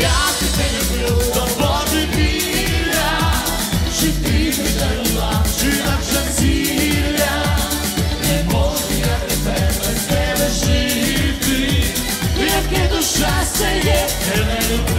я тебе люблю, Доводи біля, чи ти не дарила, чи наша тебе, без тебе жити, душа є, тебе люблю.